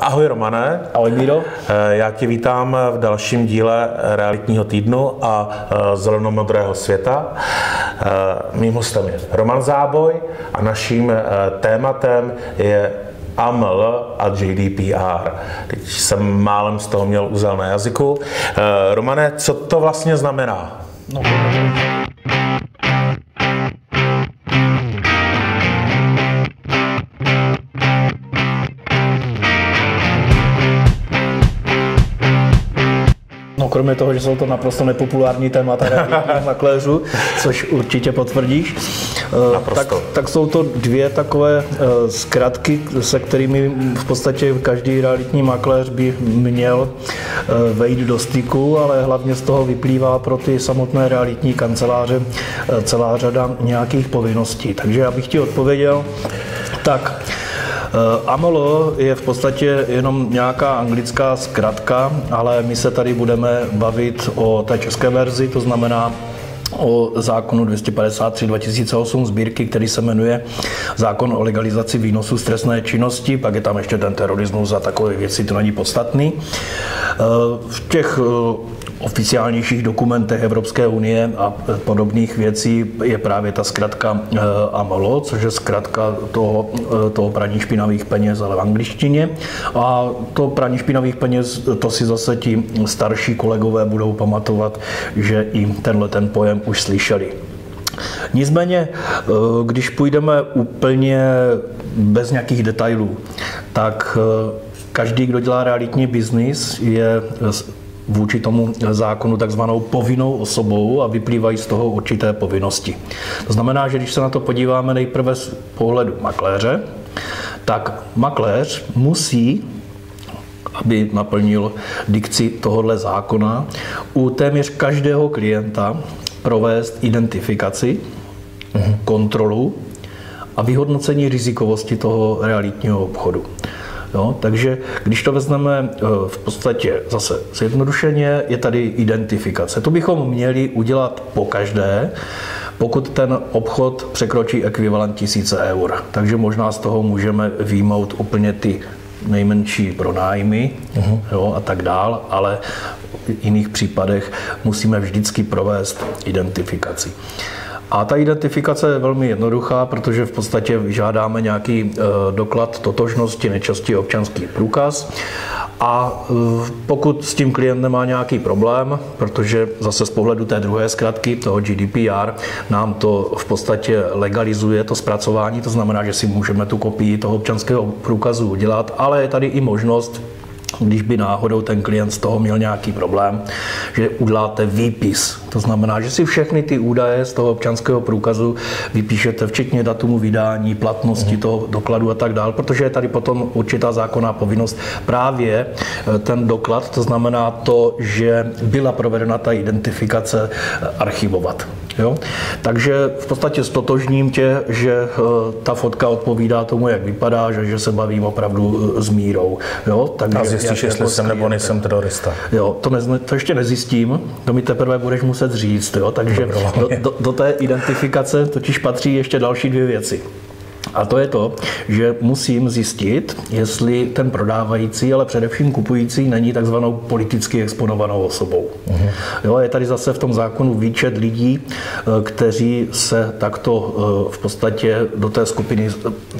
Ahoj Romane. Ahoj Míro. Já tě vítám v dalším díle realitního týdnu a zelenomodrého světa. Mým hostem je Roman Záboj a naším tématem je AML a GDPR. Teď jsem málem z toho měl uzel na jazyku. Romane, co to vlastně znamená? No, kromě toho, že jsou to naprosto nepopulární témata makléřů, což určitě potvrdíš, eh, tak, tak jsou to dvě takové eh, zkratky, se kterými v podstatě každý realitní makléř by měl eh, vejít do styku, ale hlavně z toho vyplývá pro ty samotné realitní kanceláře celá řada nějakých povinností. Takže já bych ti odpověděl, tak Eh, AML je v podstatě jenom nějaká anglická zkratka, ale my se tady budeme bavit o té české verzi, to znamená o zákonu 253 2008 sbírky, který se jmenuje zákon o legalizaci výnosu z trestné činnosti, pak je tam ještě ten terorismus a takové věci, to není podstatný. Eh, v těch eh, oficiálnějších dokumentech Evropské unie a podobných věcí je právě ta zkratka eh, AMLO, což je zkratka toho, eh, toho praní špinavých peněz, ale v angličtině. A to praní špinavých peněz, to si zase ti starší kolegové budou pamatovat, že i tenhle ten pojem už slyšeli. Nicméně, eh, když půjdeme úplně bez nějakých detailů, tak každý, kdo dělá realitní biznis, je vůči tomu zákonu takzvanou povinnou osobou a vyplývají z toho určité povinnosti. To znamená, že když se na to podíváme nejprve z pohledu makléře, tak makléř musí aby naplnil dikci tohohle zákona, u téměř každého klienta provést identifikaci, kontrolu a vyhodnocení rizikovosti toho realitního obchodu. Jo, takže když to vezmeme eh, v podstatě zase zjednodušeně, je tady identifikace. To bychom měli udělat po každé, pokud ten obchod překročí ekvivalent tisíce eur. Takže možná z toho můžeme výjmout úplně ty nejmenší pronájmy uh-huh. jo, a tak dál, ale v jiných případech musíme vždycky provést identifikaci. A ta identifikace je velmi jednoduchá, protože v podstatě vyžádáme nějaký eh, doklad totožnosti, nečastí občanský průkaz. A eh, pokud s tím klient nemá nějaký problém, protože zase z pohledu té druhé zkratky, toho GDPR, nám to v podstatě legalizuje to zpracování, to znamená, že si můžeme tu kopii toho občanského průkazu udělat, ale je tady i možnost když by náhodou ten klient z toho měl nějaký problém, že uděláte výpis. To znamená, že si všechny ty údaje z toho občanského průkazu vypíšete, včetně datumu vydání, platnosti toho dokladu a tak dále, protože je tady potom určitá zákonná povinnost právě eh, ten doklad, to znamená to, že byla provedena ta identifikace, eh, archivovat. Jo? Takže v podstatě stotožním tě, že eh, ta fotka odpovídá tomu, jak vypadá, že, že se bavím opravdu s mírou. Jo? Takže, a zjistíš, jestli jsem nebo nejsem terorista. Jo, to, ne, to ještě nezjistím, to mi teprve budeš muset říct. Jo? Takže do, do, do té identifikace totiž patří ještě další dvě věci. A to je to, že musím zjistit, jestli ten prodávající, ale především kupující není takzvanou politicky exponovanou osobou. Uh-huh. Jo, je tady zase v tom zákonu výčet lidí, eh, kteří se takto eh, v podstatě do té skupiny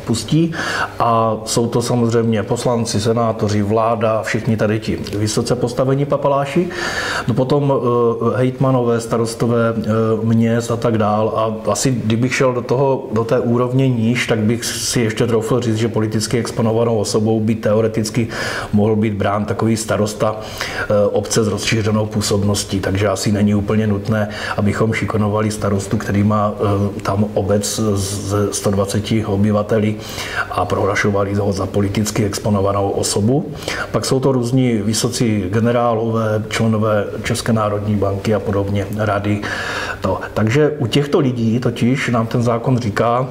pustí a jsou to samozřejmě poslanci, senátoři, vláda, všichni tady ti vysoce postavení papaláši, no potom eh, hejtmanové, starostové měst a tak dál a asi kdybych šel do, toho, do té úrovně níž, tak bych si ještě troufl říct, že politicky exponovanou osobou by teoreticky mohl být brán takový starosta eh, obce s rozšířenou působností, takže asi není úplně nutné, abychom šikonovali starostu, který má eh, tam obec z 120 obyvateli a prohlašovali ho za politicky exponovanou osobu. Pak jsou to různí vysocí generálové, členové České národní banky a podobně, rady. To. Takže u těchto lidí totiž nám ten zákon říká,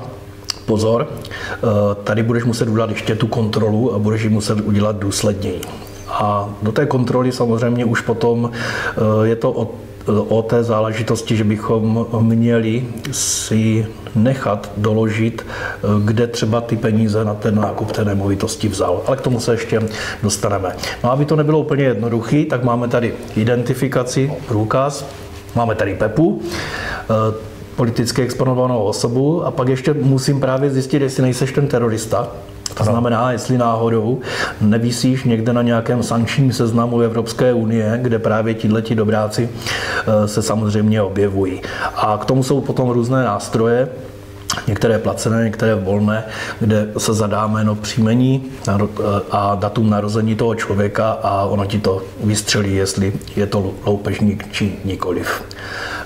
pozor, eh, tady budeš muset udělat ještě tu kontrolu a budeš ji muset udělat důsledněji. A do té kontroly samozřejmě už potom eh, je to eh, o té záležitosti, že bychom měli si nechat doložit, kde třeba ty peníze na ten nákup té nemovitosti vzal. Ale k tomu se ještě dostaneme. No aby to nebylo úplně jednoduché, tak máme tady identifikaci, průkaz, máme tady PEPu, politicky exponovanou osobu a pak ještě musím právě zjistit, jestli nejseš ten terorista, to znamená, jestli náhodou nevisíš někde na nějakém sankčním seznamu Evropské unie, kde právě tihleti dobráci eh, se samozřejmě objevují. A k tomu jsou potom různé nástroje, některé placené, některé volné, kde se zadá jméno příjmení a datum narození toho člověka a ono ti to vystřelí, jestli je to loupežník či nikoliv.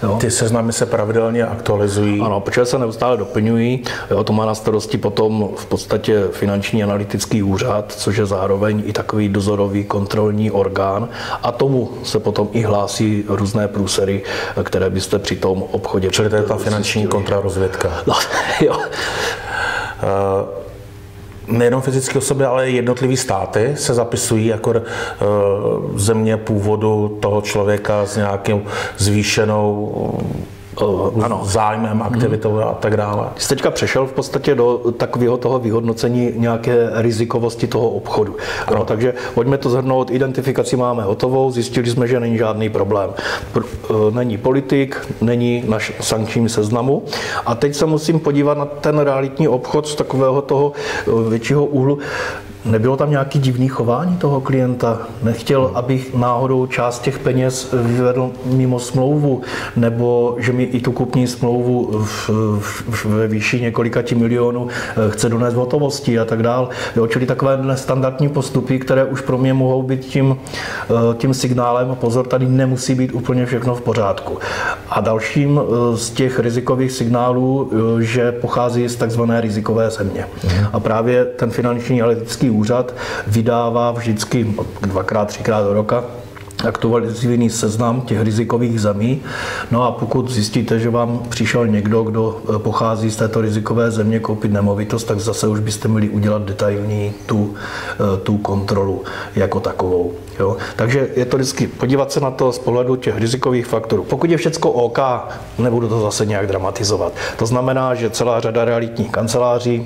Jo. Ty seznamy se pravidelně aktualizují. Ano, protože se neustále doplňují. Jo, to má na starosti potom v podstatě finanční analytický úřad, což je zároveň i takový dozorový kontrolní orgán. A tomu se potom i hlásí různé průsery, které byste při tom obchodě. Čili to je ta finanční kontrarozvědka. No, jo. Uh, nejenom fyzické osoby, ale jednotlivé státy se zapisují jako uh, země původu toho člověka s nějakým zvýšenou ano. zájmem, aktivitou hmm. a tak dále. Jsi teďka přešel v podstatě do takového toho vyhodnocení nějaké rizikovosti toho obchodu. Ano. takže pojďme to zhrnout. Identifikaci máme hotovou, zjistili jsme, že není žádný problém. E, není politik, není naš sankční seznamu. A teď se musím podívat na ten realitní obchod z takového toho e, většího úhlu. Nebylo tam nějaký divný chování toho klienta? Nechtěl, abych náhodou část těch peněz vyvedl mimo smlouvu, nebo že mi i tu kupní smlouvu v, v, ve výši několika ti milionů eh, chce donést v hotovosti a tak dál. Jo, čili takové nestandardní postupy, které už pro mě mohou být tím, eh, tím signálem, pozor, tady nemusí být úplně všechno v pořádku. A dalším eh, z těch rizikových signálů, že pochází z takzvané rizikové země. A právě ten finanční analytický úřad vydává vždycky dvakrát, třikrát do roka aktualizovaný seznam těch rizikových zemí. No a pokud zjistíte, že vám přišel někdo, kdo eh, pochází z této rizikové země koupit nemovitost, tak zase už byste měli udělat detailní tu, eh, tu kontrolu jako takovou. Jo? Takže je to vždycky podívat se na to z pohledu těch rizikových faktorů. Pokud je všechno OK, nebudu to zase nějak dramatizovat. To znamená, že celá řada realitních kanceláří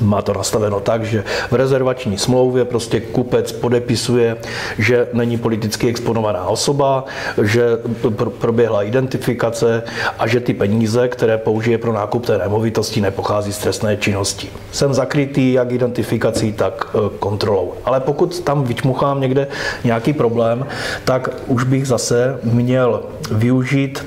má to nastaveno tak, že v rezervační smlouvě prostě kupec podepisuje, že není politicky exponovaná osoba, že proběhla identifikace a že ty peníze, které použije pro nákup té nemovitosti, nepochází z trestné činnosti. Jsem zakrytý jak identifikací, tak e, kontrolou. Ale pokud tam vyčmuchám někde nějaký problém, tak už bych zase měl využít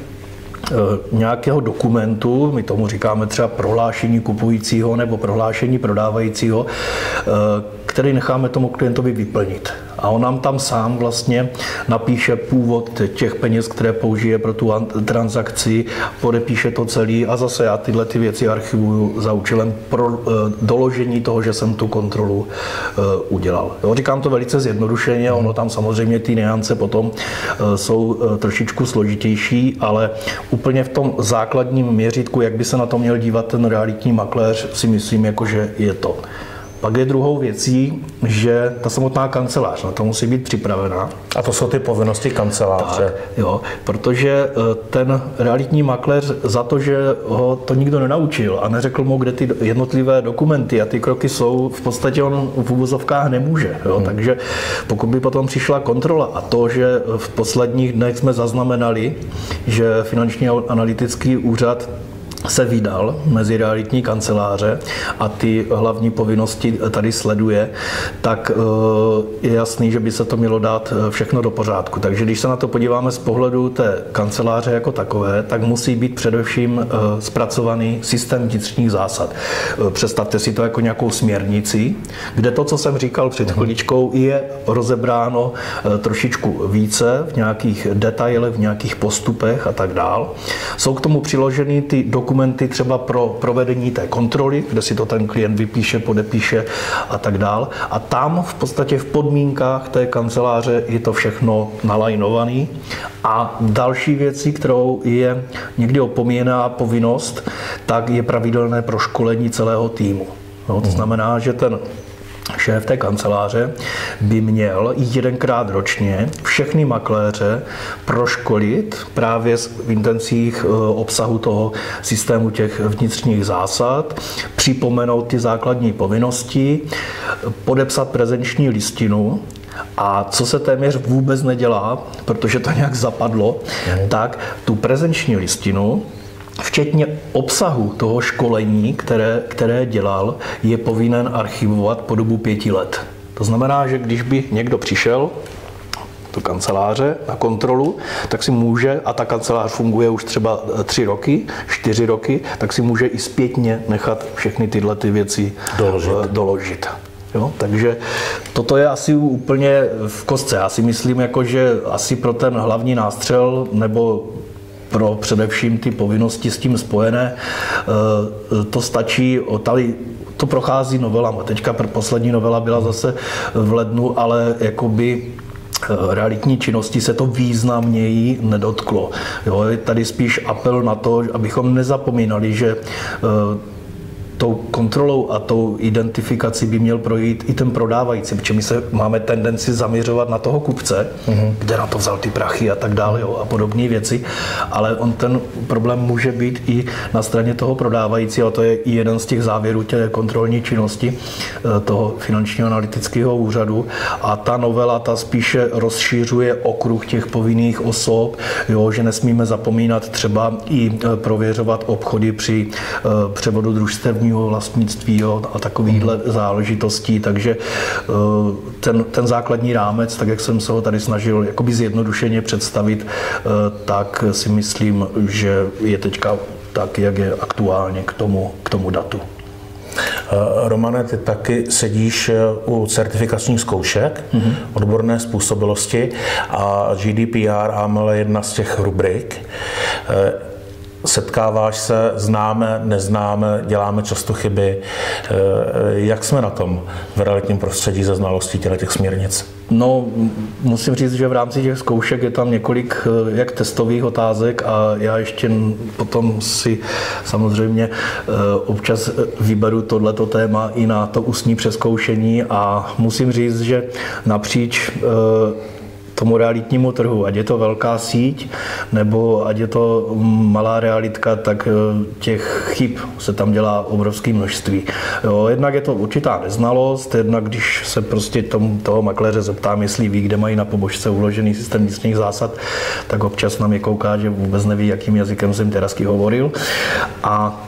nějakého dokumentu, my tomu říkáme třeba prohlášení kupujícího nebo prohlášení prodávajícího, eh, který necháme tomu klientovi vyplnit a on nám tam sám vlastně napíše původ těch peněz, které použije pro tu transakci, podepíše to celý a zase já tyhle ty věci archivuju za účelem pro uh, doložení toho, že jsem tu kontrolu uh, udělal. Jo, říkám to velice zjednodušeně, ono tam samozřejmě ty niance potom uh, jsou trošičku složitější, ale úplně v tom základním měřítku, jak by se na to měl dívat ten realitní makléř, si myslím, jako že je to. Pak je druhou věcí, že ta samotná kancelář na to musí být připravená. A to jsou ty povinnosti kanceláře. Tak, jo, protože eh, ten realitní makléř za to, že ho to nikdo nenaučil a neřekl mu, kde ty jednotlivé dokumenty a ty kroky jsou, v podstatě on v úvozovkách nemůže. Jo. Hmm. Takže pokud by potom přišla kontrola a to, že v posledních dnech jsme zaznamenali, že finanční analytický úřad se vydal mezi realitní kanceláře a ty hlavní povinnosti tady sleduje, tak eh, je jasný, že by se to mělo dát eh, všechno do pořádku. Takže když se na to podíváme z pohledu té kanceláře jako takové, tak musí být především eh, zpracovaný systém vnitřních zásad. Představte si to jako nějakou směrnici, kde to, co jsem říkal před chviličkou, je rozebráno trošičku více v nějakých detailech, v nějakých postupech a tak dál. Jsou k tomu přiloženy ty dokumenty, dokumenty třeba pro provedení té kontroly, kde si to ten klient vypíše, podepíše a tak dál. A tam v podstatě v podmínkách té kanceláře je to všechno nalajnovaný. A další věcí, kterou je někdy opomíjená povinnost, tak je pravidelné proškolení celého týmu. No, to znamená, že ten šéf té kanceláře by měl jedenkrát ročně všechny makléře proškolit právě v intencích eh, obsahu toho systému těch vnitřních zásad, připomenout ty základní povinnosti, podepsat prezenční listinu, a co se téměř vůbec nedělá, protože to nějak zapadlo, mm. tak tu prezenční listinu včetně obsahu toho školení, které, které dělal, je povinen archivovat po dobu pěti let. To znamená, že když by někdo přišel do kanceláře na kontrolu, tak si může, a ta kancelář funguje už třeba eh, tři roky, čtyři roky, tak si může i zpětně nechat všechny tyhle ty věci doložit. Eh, doložit. Jo? Takže toto je asi úplně v kostce. Já si myslím, jako, že asi pro ten hlavní nástřel nebo pro především ty povinnosti s tím spojené, eh, to stačí, tady to prochází novelama. Teďka poslední novela byla zase v lednu, ale jakoby eh, realitní činnosti se to významněji nedotklo. Jo, je tady spíš apel na to, abychom nezapomínali, že eh, tou kontrolou a tou identifikací by měl projít i ten prodávající, protože my se máme tendenci zaměřovat na toho kupce, mm-hmm. kde na to vzal ty prachy a tak dále jo, a podobné věci, ale on ten problém může být i na straně toho prodávajícího a to je i jeden z těch závěrů té kontrolní činnosti eh, toho finančního analytického úřadu a ta novela ta spíše rozšířuje okruh těch povinných osob, jo, že nesmíme zapomínat třeba i eh, prověřovat obchody při eh, převodu družstevního duševního vlastnictví jo, a takovýchhle záležitostí, takže eh, ten, ten základní rámec, tak jak jsem se ho tady snažil jakoby zjednodušeně představit, eh, tak si myslím, že je teďka tak, jak je aktuálně k tomu, k tomu datu. Eh, Romane, ty taky sedíš u certifikačních zkoušek, mm-hmm. odborné způsobilosti a GDPR AML je jedna z těch rubrik setkáváš se, známe, neznáme, děláme často chyby. Eh, jak jsme na tom v realitním prostředí ze znalostí těch směrnic? No, musím říct, že v rámci těch zkoušek je tam několik eh, jak testových otázek a já ještě potom si samozřejmě eh, občas vyberu tohleto téma i na to ústní přeskoušení a musím říct, že napříč tomu realitnímu trhu, ať je to velká síť, nebo ať je to malá realitka, tak eh, těch chyb se tam dělá obrovské množství. Jo, jednak je to určitá neznalost, jednak když se prostě tom, toho makléře zeptám, jestli ví, kde mají na pobožce uložený systém vnitřních zásad, tak občas nám je kouká, že vůbec neví, jakým jazykem jsem terasky hovoril. A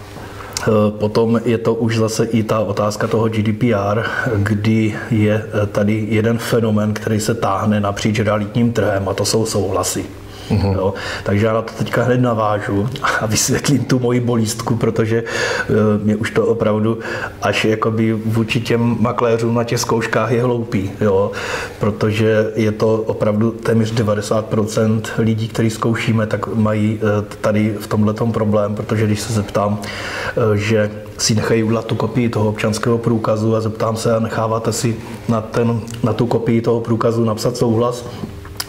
potom je to už zase i ta otázka toho GDPR, kdy je eh, tady jeden fenomen, který se táhne napříč realitním trhem a to jsou souhlasy. Mm-hmm. Jo? Takže já na to teďka hned navážu a vysvětlím tu moji bolístku, protože uh, mě už to opravdu až jakoby vůči těm makléřům na těch zkouškách je hloupý, jo? protože je to opravdu téměř 90% lidí, kteří zkoušíme, tak mají uh, tady v tomhle problém, protože když se zeptám, uh, že si nechají udělat tu kopii toho občanského průkazu a zeptám se a necháváte si na, ten, na tu kopii toho průkazu napsat souhlas,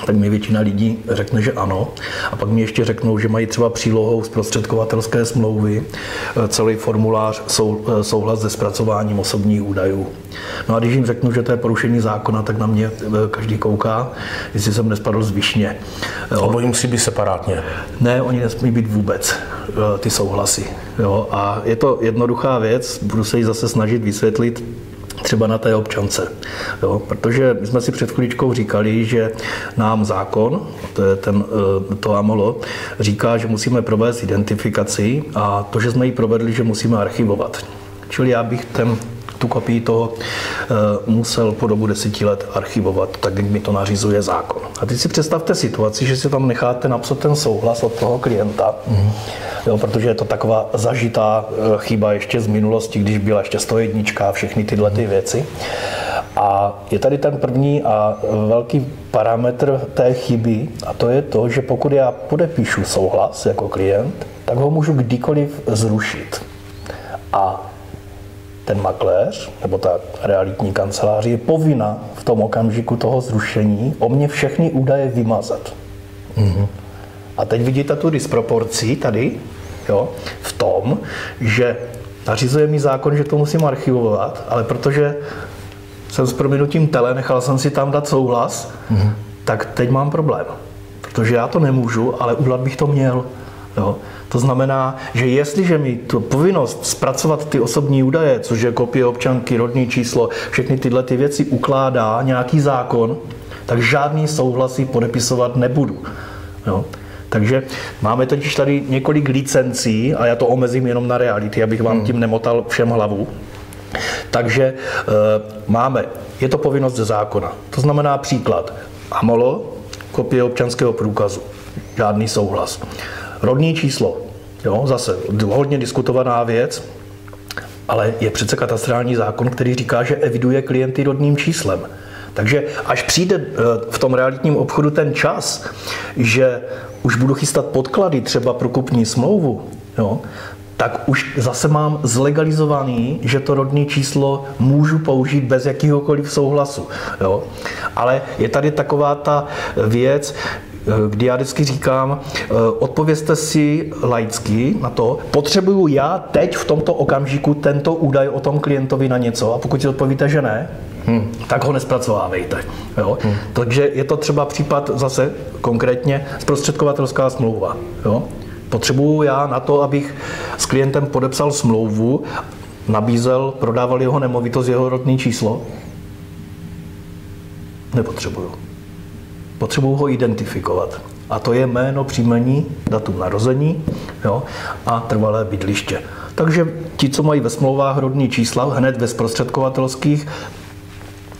tak mi většina lidí řekne, že ano. A pak mi ještě řeknou, že mají třeba přílohou zprostředkovatelské smlouvy, eh, celý formulář sou, eh, souhlas se zpracováním osobních údajů. No a když jim řeknu, že to je porušení zákona, tak na mě eh, každý kouká, jestli jsem nespadl z višně. Oni musí být separátně? Ne, oni nesmí být vůbec, ty souhlasy. Jo? A je to jednoduchá věc, budu se ji zase snažit vysvětlit třeba na té občance. Jo? Protože my jsme si před chvíličkou říkali, že nám zákon, to je ten, eh, to AMOLO, říká, že musíme provést identifikaci a to, že jsme ji provedli, že musíme archivovat. Čili já bych ten tu kopii toho eh, musel po dobu deseti let archivovat, tak jak mi to nařizuje zákon. A teď si představte situaci, že si tam necháte napsat ten souhlas od toho klienta, mm. jo, protože je to taková zažitá eh, chyba ještě z minulosti, když byla ještě 101 a všechny tyhle ty věci. A je tady ten první a velký parametr té chyby a to je to, že pokud já podepíšu souhlas jako klient, tak ho můžu kdykoliv zrušit. A ten makléř nebo ta realitní kancelář je povinna v tom okamžiku toho zrušení o mě všechny údaje vymazat. Mm-hmm. A teď vidíte tu disproporci tady, jo, v tom, že nařizuje mi zákon, že to musím archivovat, ale protože jsem s prominutím tele, nechal jsem si tam dát souhlas, mm-hmm. tak teď mám problém. Protože já to nemůžu, ale udělat bych to měl. Jo. To znamená, že jestliže mi tu povinnost zpracovat ty osobní údaje, což je kopie občanky, rodní číslo, všechny tyhle ty věci ukládá nějaký zákon, tak žádný souhlasy podepisovat nebudu. Jo. Takže máme totiž tady několik licencí a já to omezím jenom na reality, abych vám hmm. tím nemotal všem hlavu. Takže e, máme, je to povinnost ze zákona. To znamená příklad. Amolo, kopie občanského průkazu. Žádný souhlas. Rodní číslo. Jo, zase hodně diskutovaná věc, ale je přece katastrální zákon, který říká, že eviduje klienty rodným číslem. Takže až přijde eh, v tom realitním obchodu ten čas, že už budu chystat podklady třeba pro kupní smlouvu, jo, tak už zase mám zlegalizovaný, že to rodné číslo můžu použít bez jakýhokoliv souhlasu. Jo. Ale je tady taková ta věc, kdy já vždycky říkám, eh, odpovězte si laicky na to, potřebuju já teď v tomto okamžiku tento údaj o tom klientovi na něco a pokud si odpovíte, že ne, hmm. tak ho nespracovávejte. Jo? Hmm. Takže je to třeba případ zase konkrétně zprostředkovatelská smlouva. Jo? Potřebuju já na to, abych s klientem podepsal smlouvu, nabízel, prodával jeho nemovitost, jeho rodné číslo? Nepotřebuju. Potřebuju ho identifikovat. A to je jméno, příjmení, datum narození jo, a trvalé bydliště. Takže ti, co mají ve smlouvách rodní čísla, hned ve zprostředkovatelských,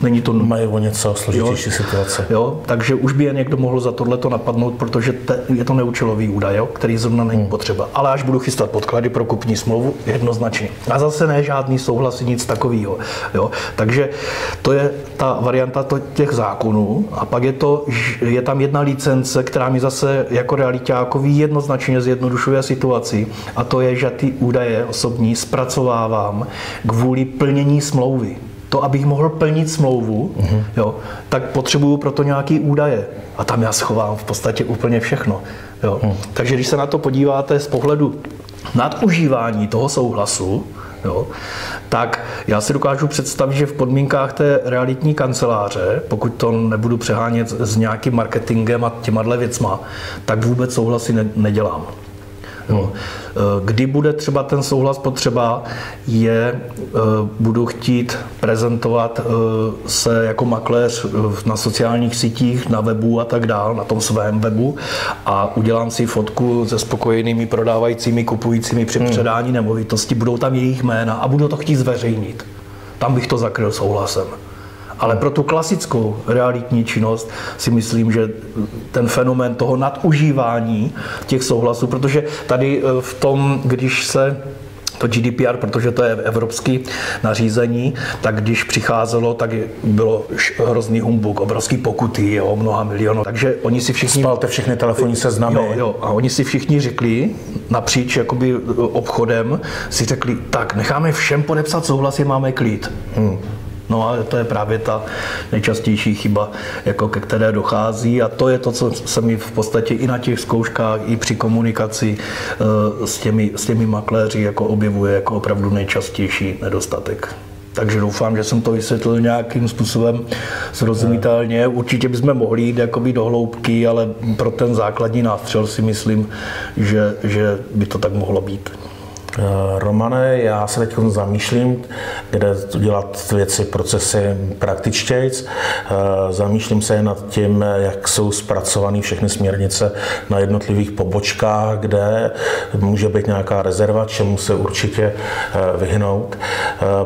Není to... Mají o něco složitější jo, situace. Jo, takže už by je někdo mohl za tohle to napadnout, protože te, je to neúčelový údaj, jo, který zrovna není hmm. potřeba. Ale až budu chystat podklady pro kupní smlouvu, jednoznačně. A zase ne žádný souhlas, nic takového. Jo. Takže to je ta varianta těch zákonů. A pak je, to, je tam jedna licence, která mi zase jako realitákový jednoznačně zjednodušuje situaci. A to je, že ty údaje osobní zpracovávám kvůli plnění smlouvy to, abych mohl plnit smlouvu, mm-hmm. jo, tak potřebuju proto nějaký údaje. A tam já schovám v podstatě úplně všechno. Jo. Mm. Takže když se na to podíváte z pohledu nadužívání toho souhlasu, jo, tak já si dokážu představit, že v podmínkách té realitní kanceláře, pokud to nebudu přehánět s nějakým marketingem a těma věcma, tak vůbec souhlasy ne- nedělám. Jo. Eh, kdy bude třeba ten souhlas potřeba, je, eh, budu chtít prezentovat eh, se jako makléř na sociálních sítích, na webu a tak dál, na tom svém webu a udělám si fotku se spokojenými prodávajícími, kupujícími při hmm. předání nemovitosti, budou tam jejich jména a budu to chtít zveřejnit. Tam bych to zakryl souhlasem. Ale pro tu klasickou realitní činnost si myslím, že ten fenomén toho nadužívání těch souhlasů, protože tady eh, v tom, když se to GDPR, protože to je evropský nařízení, tak když přicházelo, tak bylo hrozný humbuk, obrovský pokuty, jo, mnoha milionů. Takže oni si všichni... Spalte všechny telefonní seznamy. Jo, jo, a oni si všichni řekli, napříč jakoby obchodem, si řekli, tak necháme všem podepsat souhlasy, máme klid. Hmm. No a to je právě ta nejčastější chyba, jako ke které dochází a to je to, co se mi v podstatě i na těch zkouškách, i při komunikaci eh, s těmi, s těmi makléři jako objevuje jako opravdu nejčastější nedostatek. Takže doufám, že jsem to vysvětlil nějakým způsobem srozumitelně. Určitě bychom mohli jít jakoby do hloubky, ale pro ten základní nástřel si myslím, že, že by to tak mohlo být. Eh, Romane, já se teď zamýšlím, kde dělat věci, procesy praktičtějc. Eh, zamýšlím se nad tím, jak jsou zpracované všechny směrnice na jednotlivých pobočkách, kde může být nějaká rezerva, čemu se určitě eh, vyhnout.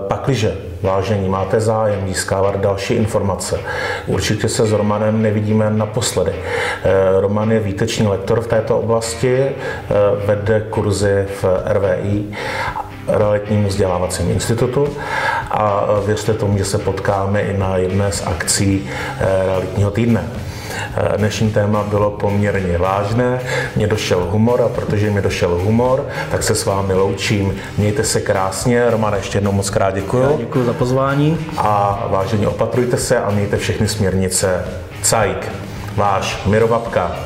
Pakliže Vážení, máte zájem získávat další informace. Určitě se s Romanem nevidíme naposledy. Eh, Roman je výtečný lektor v této oblasti, eh, vede kurzy v RVI realitním vzdělávacím institutu a věřte tomu, že se potkáme i na jedné z akcí eh, realitního týdne. Eh, dnešní téma bylo poměrně vážné, mně došel humor a protože mi došel humor, tak se s vámi loučím. Mějte se krásně, Roman, ještě jednou moc krát děkuji. Děkuji za pozvání. A vážení opatrujte se a mějte všechny směrnice. Cajk, váš Miro Babka.